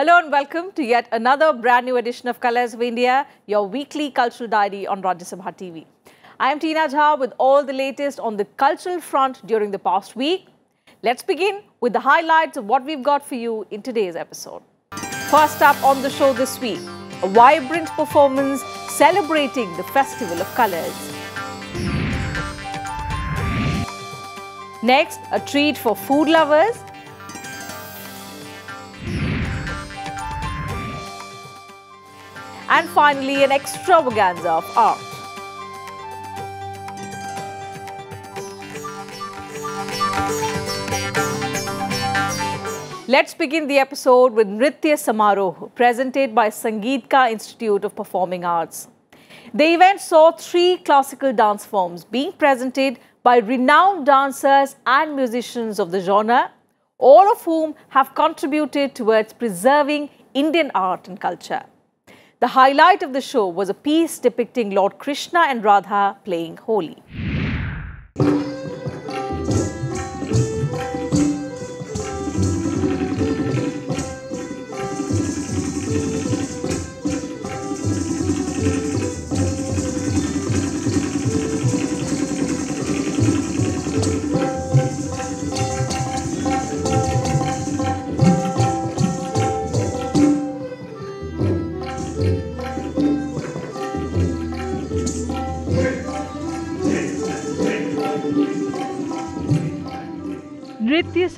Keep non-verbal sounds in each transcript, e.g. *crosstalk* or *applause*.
Hello and welcome to yet another brand new edition of Colors of India, your weekly cultural diary on Rajya Sabha TV. I am Teena Jha with all the latest on the cultural front during the past week. Let's begin with the highlights of what we've got for you in today's episode. First up on the show this week, a vibrant performance celebrating the Festival of Colors. Next, a treat for food lovers. And finally, an extravaganza of art. Let's begin the episode with Nritya Samaroh, presented by Sangeetika Institute of Performing Arts. The event saw three classical dance forms being presented by renowned dancers and musicians of the genre, all of whom have contributed towards preserving Indian art and culture. The highlight of the show was a piece depicting Lord Krishna and Radha playing Holi.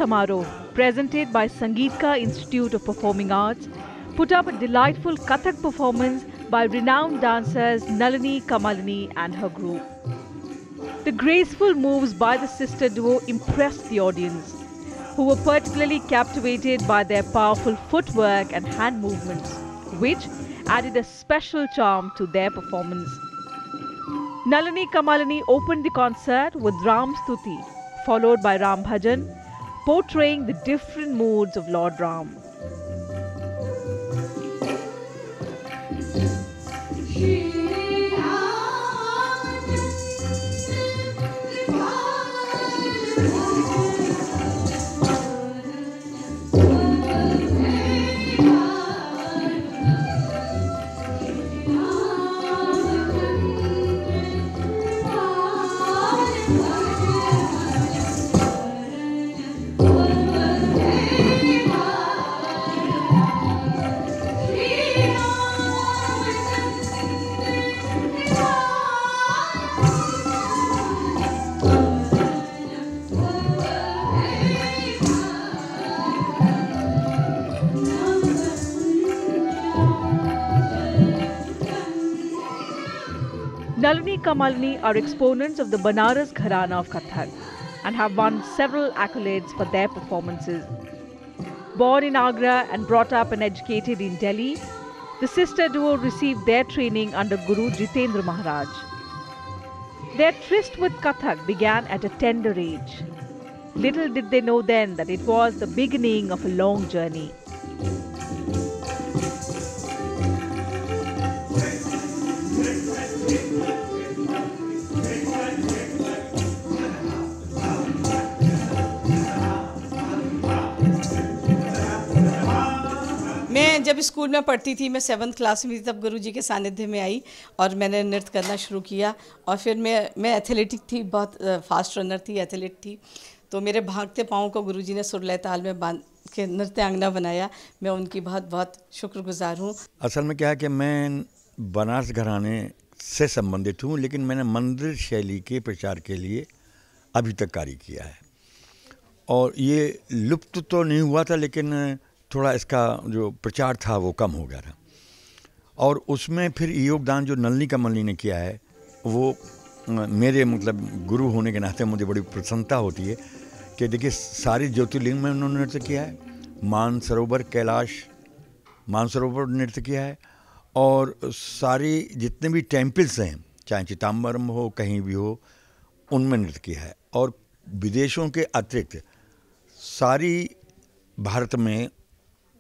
Samaroh, presented by Sangeetika Institute of Performing Arts, put up a delightful Kathak performance by renowned dancers Nalini Kamalini and her group. The graceful moves by the sister duo impressed the audience, who were particularly captivated by their powerful footwork and hand movements, which added a special charm to their performance. Nalini Kamalini opened the concert with Ram Stuti, followed by Ram Bhajan, portraying the different moods of Lord Ram. Nalini Kamalini are exponents of the Banaras Gharana of Kathak and have won several accolades for their performances. Born in Agra and brought up and educated in Delhi, the sister duo received their training under Guru Jitendra Maharaj. Their tryst with Kathak began at a tender age. Little did they know then that it was the beginning of a long journey. जब school में पढ़ती थी, मैं seventh class में थी, तब गुरुजी के सानिध्य में आई और मैंने नृत्य करना शुरू किया और फिर मैं मैं एथलेटिक थी, बहुत फास्ट रनर थी एथलीट थी। तो मेरे भागते पाँव को गुरुजी ने सुरलय ताल में बाँध के नृत्यांगना बनाया। मैं उनकी बहुत बहुत शुक्रगुजार हूँ। असल में क्या है कि मैं बनारस घराने से संबंधित हूँ, लेकिन मैंने मंदिर शैली के प्रचार के लिए अभी तक कार्य किया है। और ये लुप्त तो नहीं हुआ था, लेकिन थोड़ा इसका जो प्रचार था वो कम हो गया था। और उसमें फिर योगदान जो नलनी कमलनी ने किया है, वो मेरे मतलब गुरु होने के नाते मुझे बड़ी प्रसन्नता होती है कि देखिए सारी ज्योतिर्लिंग में उन्होंने नृत्य किया है, मानसरोवर कैलाश मानसरोवर नृत्य किया है, और सारी जितने भी टेम्पल्स हैं, चाहे चितम्बरम हो, कहीं भी हो, उनमें नृत्य किया है। और विदेशों के अतिरिक्त सारी भारत में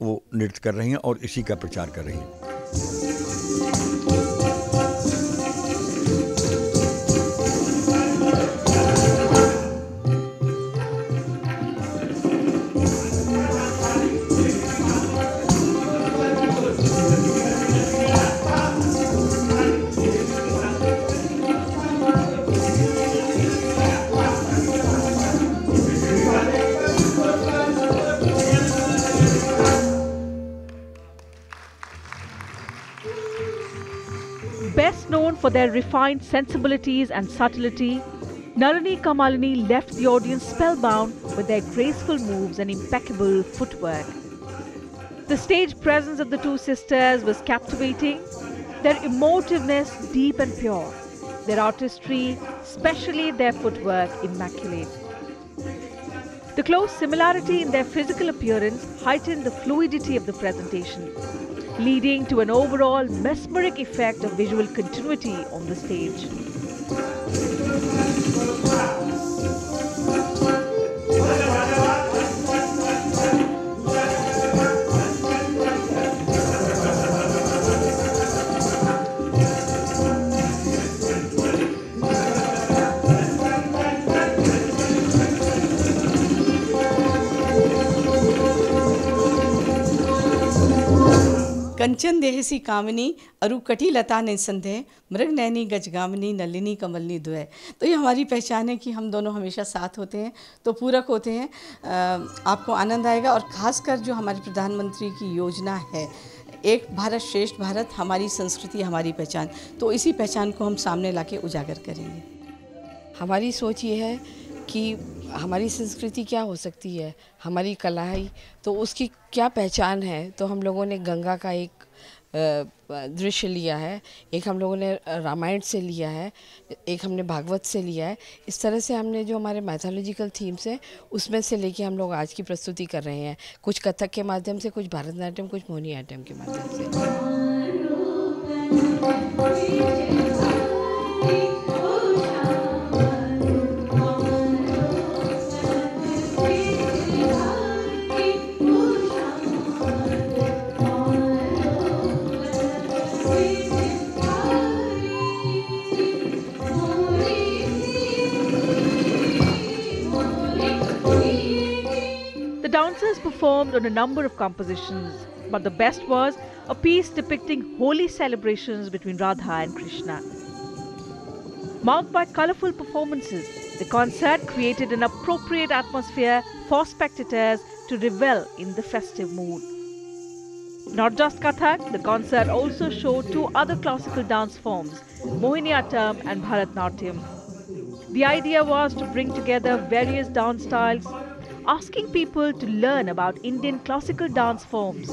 वो नृत्य कर रही हैं और इसी का प्रचार कर रही हैं। For their refined sensibilities and subtlety, Nalini Kamalini left the audience spellbound with their graceful moves and impeccable footwork. The stage presence of the two sisters was captivating, their emotiveness deep and pure, their artistry, especially their footwork, immaculate. The close similarity in their physical appearance heightened the fluidity of the presentation, leading to an overall mesmeric effect of visual continuity on the stage. कंचन देहसी कामनी, अरु कटी लता ने संदेह, मृग नैनी गजगामनी नलिनी कमलनी द्वय तो ये हमारी पहचान है कि हम दोनों हमेशा साथ होते हैं तो पूरक होते हैं। आपको आनंद आएगा और ख़ासकर जो हमारे प्रधानमंत्री की योजना है, एक भारत श्रेष्ठ भारत, हमारी संस्कृति, हमारी पहचान। तो इसी पहचान को हम सामने ला उजागर करेंगे। हमारी सोच ये है कि हमारी संस्कृति क्या हो सकती है, हमारी कला है तो उसकी क्या पहचान है? तो हम लोगों ने गंगा का एक दृश्य लिया है। एक हम लोगों ने रामायण से लिया है, एक हमने भागवत से लिया है। इस तरह से हमने जो हमारे मैथोलॉजिकल थीम्स हैं, उसमें से लेके हम लोग आज की प्रस्तुति कर रहे हैं। कुछ कथक के माध्यम से, कुछ भरतनाट्यम, कुछ मोहिनीअट्टम के माध्यम से। Dancers performed on a number of compositions, but the best was a piece depicting Holi celebrations between Radha and Krishna. Marked by colorful performances, the concert created an appropriate atmosphere for spectators to revel in the festive mood. Not just Kathak, the concert also showed two other classical dance forms, Mohiniattam and Bharatanatyam. The idea was to bring together various dance styles asking people to learn about Indian classical dance forms,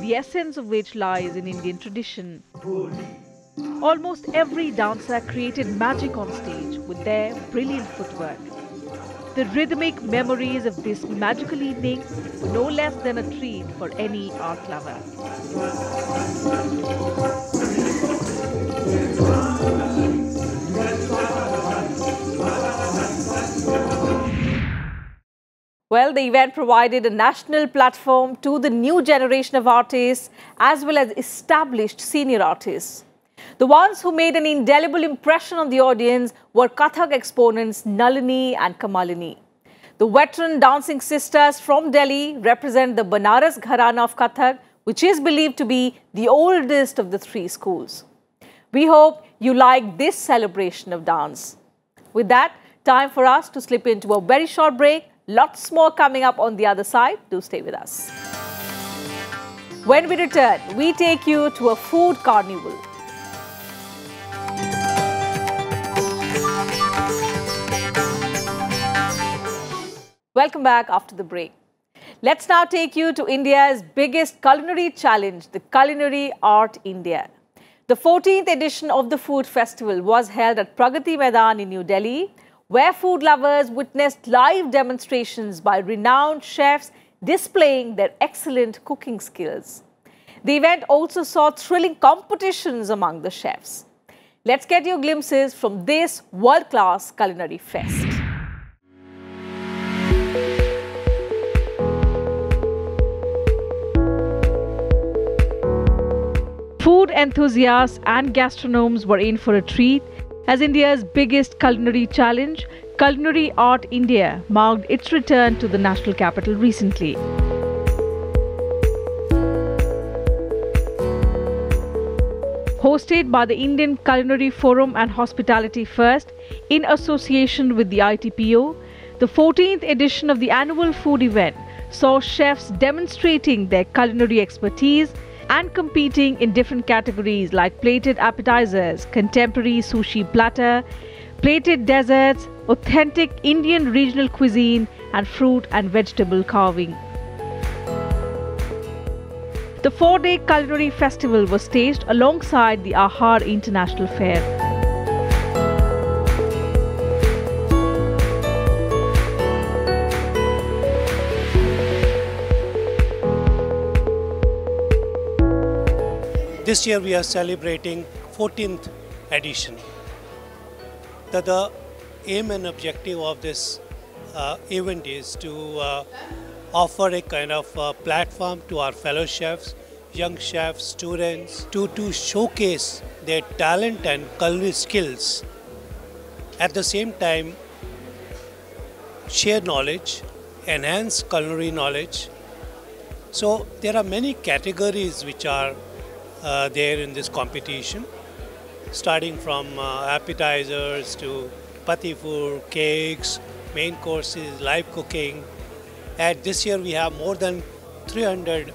the essence of which lies in Indian tradition. Almost every dancer created magic on stage with their brilliant footwork. The rhythmic memories of this magical evening were no less than a treat for any art lover. Well, the event provided a national platform to the new generation of artists as well as established senior artists. The ones who made an indelible impression on the audience were Kathak exponents Nalini and Kamalini. The veteran dancing sisters from Delhi represent the Banaras Gharana of Kathak, which is believed to be the oldest of the three schools. We hope you like this celebration of dance. With that, time for us to slip into a very short break Lots more coming up on the other side. Do stay with us. When we return, we take you to a food carnival. Welcome back after the break. Let's now take you to India's biggest culinary challenge, the Culinary Art India. The 14th edition of the Food Festival was held at Pragati Maidan in New Delhi where food lovers witnessed live demonstrations by renowned chefs displaying their excellent cooking skills. The event also saw thrilling competitions among the chefs. Let's get your glimpses from this world-class culinary fest. Food enthusiasts and gastronomes were in for a treat as India's biggest culinary challenge, Culinary Art India marked its return to the national capital recently. Hosted by the Indian Culinary Forum and Hospitality First in association with the ITPO, the 14th edition of the annual food event saw chefs demonstrating their culinary expertise and competing in different categories like plated appetizers, contemporary sushi platter, plated desserts, authentic Indian regional cuisine, and fruit and vegetable carving. The four day culinary festival was staged alongside the AAHAR International Fair. This year we are celebrating 14th edition. The, the aim and objective of this uh, event is to uh, offer a kind of uh, platform to our fellow chefs, young chefs, students, to, to showcase their talent and culinary skills. At the same time, share knowledge, enhance culinary knowledge. So there are many categories which are uh, there in this competition, starting from uh, appetizers to petit four, cakes, main courses, live cooking. And this year we have more than 300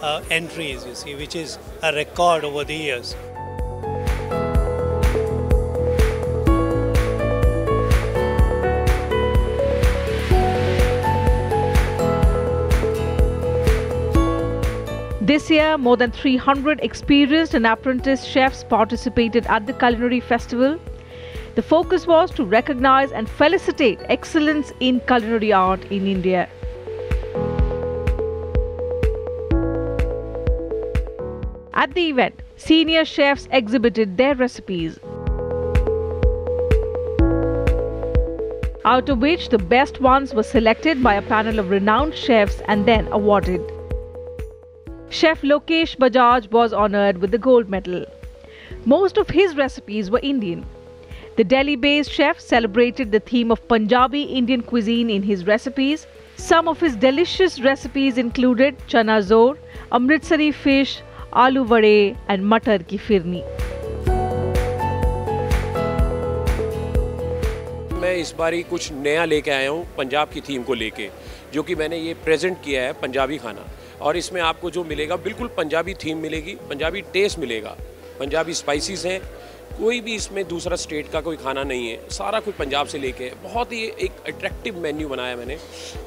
uh, entries, you see, which is a record over the years. This year, more than 300 experienced and apprentice chefs participated at the culinary festival. The focus was to recognize and felicitate excellence in culinary art in India. At the event, senior chefs exhibited their recipes. Out of which the best ones were selected by a panel of renowned chefs and then awarded. Chef Lokesh Bajaj was honored with the gold medal. Most of his recipes were Indian. The Delhi based chef celebrated the theme of Punjabi Indian cuisine in his recipes. Some of his delicious recipes included chana zor, Amritsari fish, aloo vade, and matar ki firni. मैं इस बारी कुछ नया लेके आया हूँ पंजाब की theme को लेके जो कि मैंने ये प्रेजेंट किया है पंजाबी खाना और इसमें आपको जो मिलेगा, बिल्कुल पंजाबी थीम मिलेगी, पंजाबी टेस्ट मिलेगा। पंजाबी स्पाइसेस हैं। कोई भी इसमें दूसरा स्टेट का कोई खाना नहीं है। सारा कुछ पंजाब से लेके, बहुत ही एक अट्रैक्टिव मेन्यू बनाया मैंने,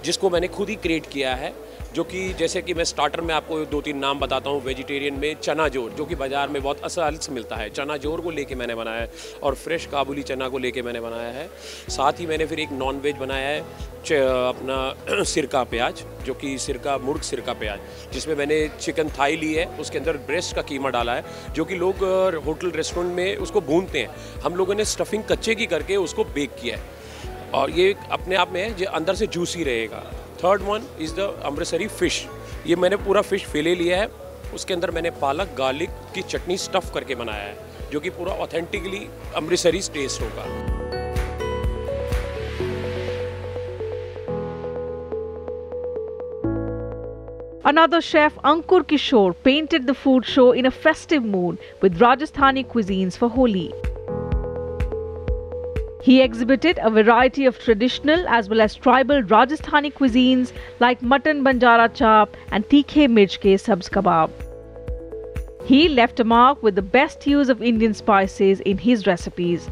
जिसको मैंने खुद ही क्रिएट किया है। जो कि जैसे कि मैं स्टार्टर में आपको दो तीन नाम बताता हूँ वेजिटेरियन में चना ज़ोर, जो कि बाज़ार में बहुत असल से मिलता है। चना ज़ोर को लेके मैंने बनाया है और फ्रेश काबुली चना को लेके मैंने बनाया है। साथ ही मैंने फिर एक नॉन वेज बनाया है अपना *clears throat* सिरका प्याज, जो कि सिरका, मुर्ग सिरका प्याज, जिसमें मैंने चिकन थाई ली है, उसके अंदर ब्रेस्ट का कीमा डाला है, जो कि लोग होटल रेस्टोरेंट में उसको भूनते हैं। हम लोगों ने स्टफिंग कच्चे की करके उसको बेक किया है। और ये अपने आप में है जो अंदर से जूसी रहेगा। Third one is the Amritsari fish ये मैंने पूरा फ़िश फिले लिया है उसके अंदर मैंने पालक गार्लिक की चटनी स्टफ़ करके बनाया है जो कि पूरा ऑथेंटिकली अमृतसरी टेस्ट होगा Another chef, Ankur Kishore, painted the food show in a festive mood with Rajasthani cuisines for Holi. He exhibited a variety of traditional as well as tribal Rajasthani cuisines like mutton banjara chap and tikhe mirch ke sabz kebab. He left a mark with the best use of Indian spices in his recipes.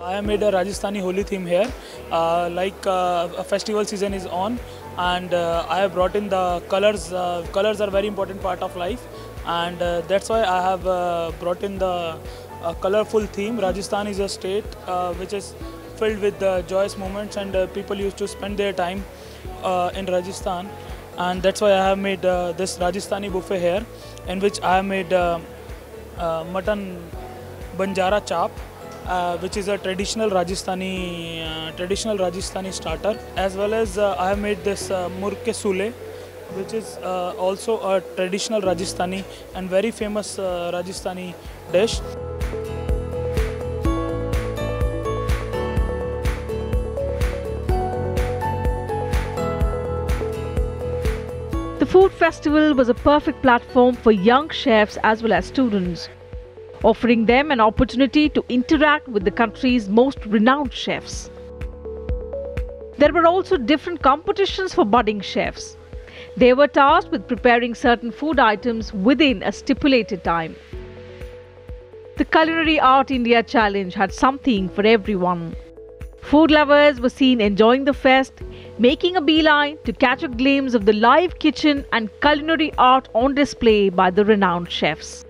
I made a Rajasthani Holi theme here. Uh, like uh, a festival season is on, and uh, I have brought in the colors. Uh, colors are very important part of life, and uh, that's why I have uh, brought in the colorful theme. Rajasthan is a state which is filled with joyous moments, and people used to spend their time in Rajasthan, and that's why I have made this Rajasthani buffet here, in which I have made mutton banjara chop uh, which is a traditional Rajasthani uh, traditional Rajasthani starter, as well as uh, I have made this uh, murke sule, which is uh, also a traditional Rajasthani and very famous uh, Rajasthani dish. The food festival was a perfect platform for young chefs as well as students offering them an opportunity to interact with the country's most renowned chefs. There were also different competitions for budding chefs. They were tasked with preparing certain food items within a stipulated time. The Culinary Art India Challenge had something for everyone. Food lovers were seen enjoying the fest, making a beeline to catch a glimpse of the live kitchen and culinary art on display by the renowned chefs.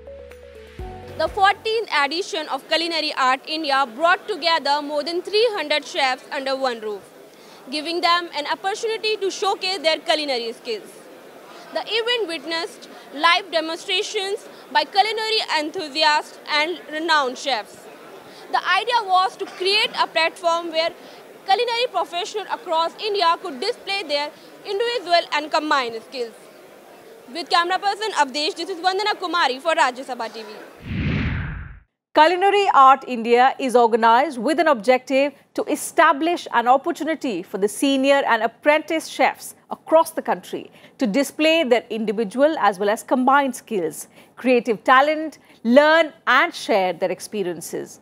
The 14th edition of Culinary Art India brought together more than 300 chefs under one roof, giving them an opportunity to showcase their culinary skills. The event witnessed live demonstrations by culinary enthusiasts and renowned chefs. The idea was to create a platform where culinary professionals across India could display their individual and combined skills. With camera person Avdesh, this is Vandana Kumari for Rajya Sabha TV. Culinary Art India is organized with an objective to establish an opportunity for the senior and apprentice chefs across the country to display their individual as well as combined skills, creative talent, learn and share their experiences.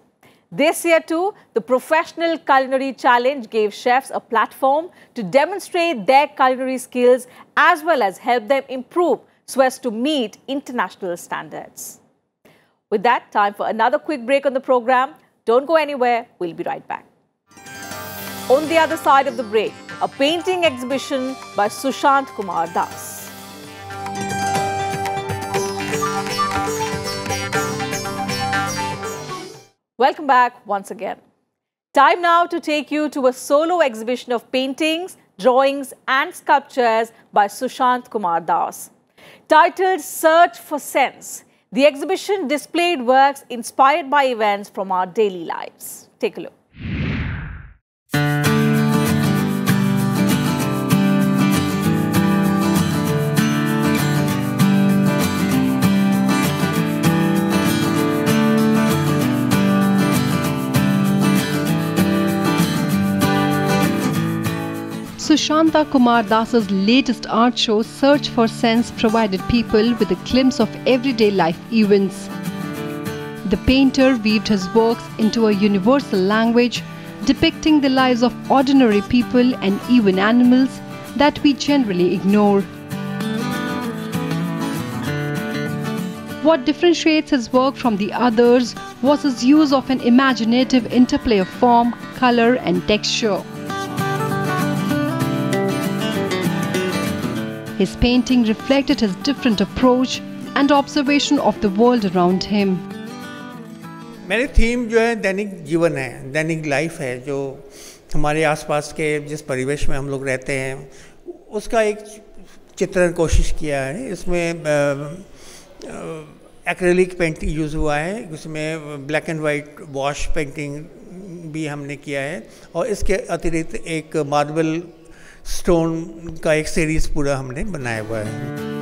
This year too, the Professional Culinary Challenge gave chefs a platform to demonstrate their culinary skills as well as help them improve so as to meet international standards. With that, time for another quick break on the program. Don't go anywhere, we'll be right back. On the other side of the break, a painting exhibition by Sushant Kumar Das. Welcome back once again. Time now to take you to a solo exhibition of paintings, drawings and sculptures by Sushant Kumar Das. Titled Search for Sense, the exhibition displayed works inspired by events from our daily lives. Take a look. Sushanta Kumar Das's latest art show Search for Sense provided people with a glimpse of everyday life events. The painter weaved his works into a universal language depicting the lives of ordinary people and even animals that we generally ignore. What differentiates his work from the others was his use of an imaginative interplay of form, color, and texture. His painting reflected his different approach and observation of the world around him. मेरी theme जो है दैनिक जीवन है, दैनिक life है, जो हमारे आसपास के जिस परिवेश में हम लोग रहते हैं, उसका एक चित्रण कोशिश किया है इसमें एक्रेलिक पेंटिंग यूज़ हुआ है, उसमें black and white wash painting भी हमने किया है, और इसके अतिरिक्त एक मार्बल स्टोन का एक सीरीज पूरा हमने बनाया हुआ है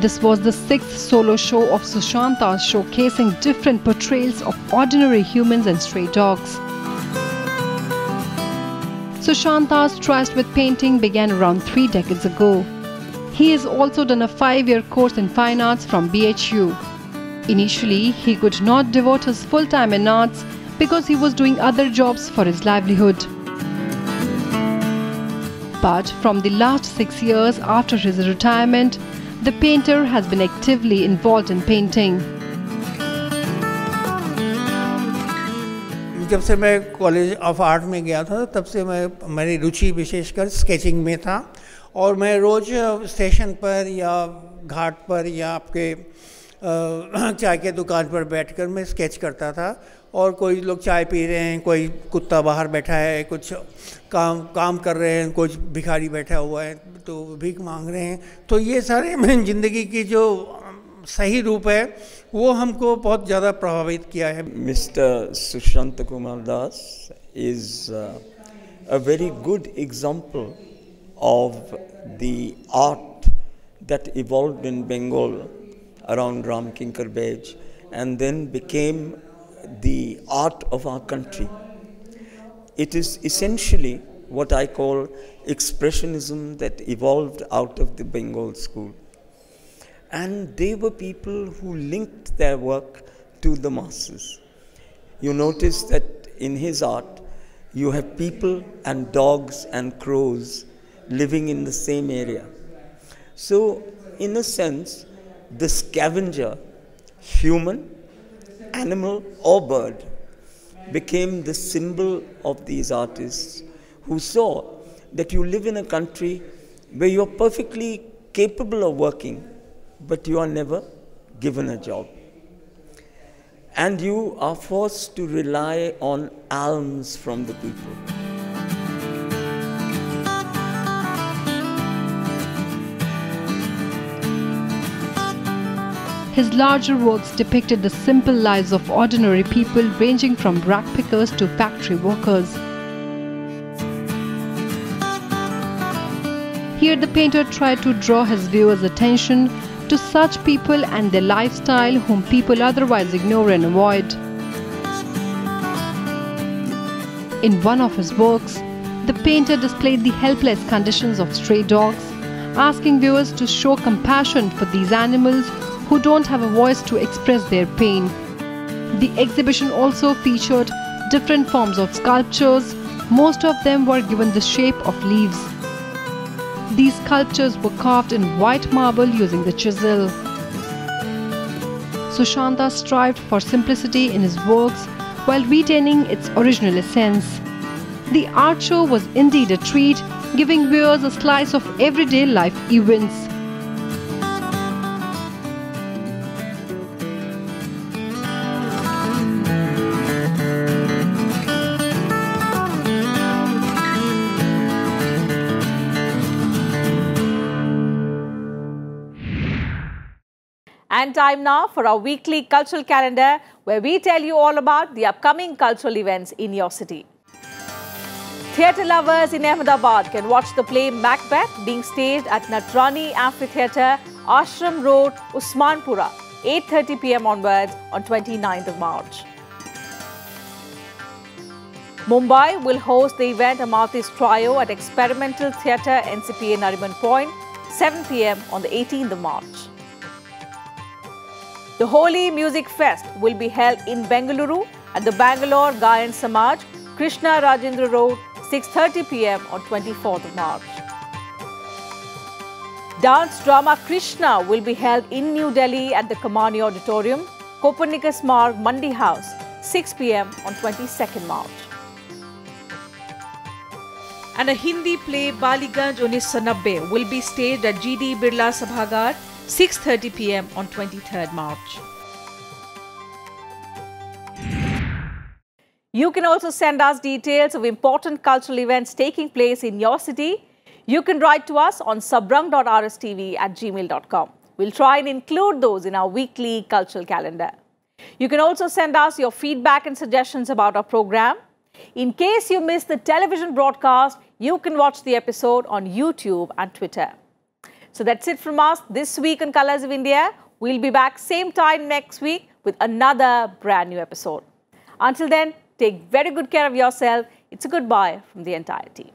This was the sixth solo show of Sushanta showcasing different portrayals of ordinary humans and stray dogs. Sushanta's trust with painting began around three decades ago. He has also done a five-year course in fine arts from BHU. Initially, he could not devote his full time in arts because he was doing other jobs for his livelihood. But from the last six years after his retirement, the painter has been actively involved in painting. जब से मैं college of art में गया था तब से मैं मेरी रुचि विशेषकर स्केचिंग में था और मैं रोज़ स्टेशन पर या घाट पर या आपके *clears throat* चाय के दुकान पर बैठकर मैं स्केच करता था और कोई लोग चाय पी रहे हैं, कोई कुत्ता बाहर बैठा है, कुछ काम काम कर रहे हैं, कुछ भिखारी बैठा हुआ है तो भीख मांग रहे हैं। तो ये सारे *laughs* ज़िंदगी की जो सही रूप है, वो हमको बहुत ज़्यादा प्रभावित किया है। Mister Sushant Kumar Das is, a very good example of the art that evolved in Bengal around Ramkinkar Baij and then became the art of our country. It is essentially what I call expressionism that evolved out of the Bengal school. And they were people who linked their work to the masses. You notice that in his art, you have people and dogs and crows living in the same area. So, in a sense, the scavenger, human, animal, or bird, became the symbol of these artists who saw that you live in a country where you're perfectly capable of working, but you are never given a job. And you are forced to rely on alms from the people. His larger works depicted the simple lives of ordinary people ranging from rag pickers to factory workers. Here the painter tried to draw his viewers' attention to such people and their lifestyle whom people otherwise ignore and avoid. In one of his works, the painter displayed the helpless conditions of stray dogs, asking viewers to show compassion for these animals who don't have a voice to express their pain. The exhibition also featured different forms of sculptures, most of them were given the shape of leaves. These sculptures were carved in white marble using the chisel. Sushanta strived for simplicity in his works while retaining its original essence. The art show was indeed a treat, giving viewers a slice of everyday life events. And time now for our weekly cultural calendar where we tell you all about the upcoming cultural events in your city. Theatre lovers in Ahmedabad can watch the play Macbeth being staged at Natarani Amphitheatre, Ashram Road, Usmanpura, 8.30 pm onwards on 29th of March. Mumbai will host the event Amartis Trio at Experimental Theatre NCPA Nariman Point, 7 pm on the 18th of March. The Holi Music Fest will be held in Bengaluru at the Bangalore Gayan Samaj, Krishna Rajendra Road, 6.30 pm on 24th of March. Dance drama Krishna will be held in New Delhi at the Kamani Auditorium, Copernicus Marg, Mandi House, 6 pm on 22nd March. And a Hindi play Ballygunge 1990 will be staged at GD Birla Sabhagar, 6.30 pm on 23rd March. You can also send us details of important cultural events taking place in your city. You can write to us on sabrang.rstv at gmail.com. We'll try and include those in our weekly cultural calendar. You can also send us your feedback and suggestions about our program. In case you missed the television broadcast, you can watch the episode on YouTube and Twitter. So that's it from us this week on Colors of India. We'll be back same time next week with another brand new episode. Until then, take very good care of yourself. It's a goodbye from the entire team.